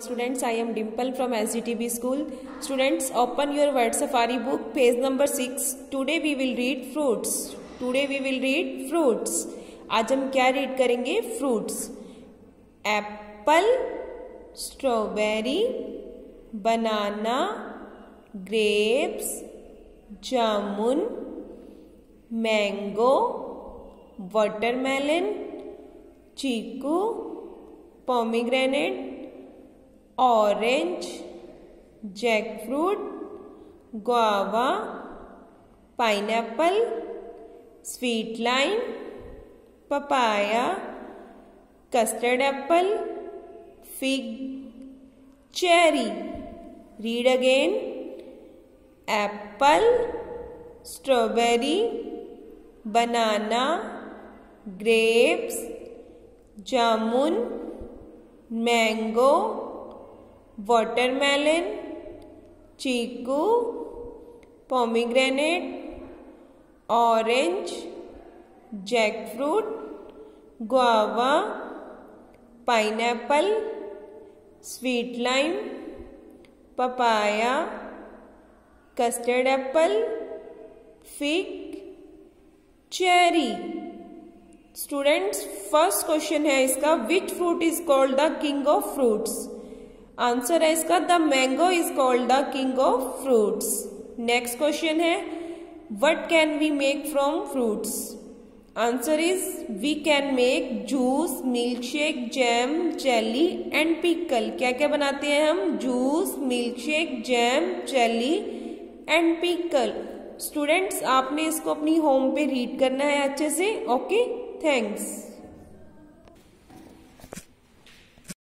Students, I am Dimple from SGTB school. Students, open your word safari book, page number 6. Today we will read fruits. Today we will read fruits. आज हम क्या read करेंगे fruits apple strawberry banana grapes jamun mango watermelon chikoo pomegranate orange jackfruit guava pineapple sweet lime papaya custard apple fig cherry read again apple strawberry banana grapes jamun mango watermelon chikoo pomegranate orange jackfruit guava pineapple sweet lime papaya custard apple fig cherry students first question है इसका which fruit is called the king of fruits answer है इसका, the mango is called the king of fruits. Next question है, what can we make from fruits? Answer is, we can make juice milk shake jam jelly and pickle. क्या क्या बनाते हैं हम? Juice milk shake jam jelly and pickle. Students, आपने इसको अपनी home पे रीड करना है अच्छे से। Okay, thanks.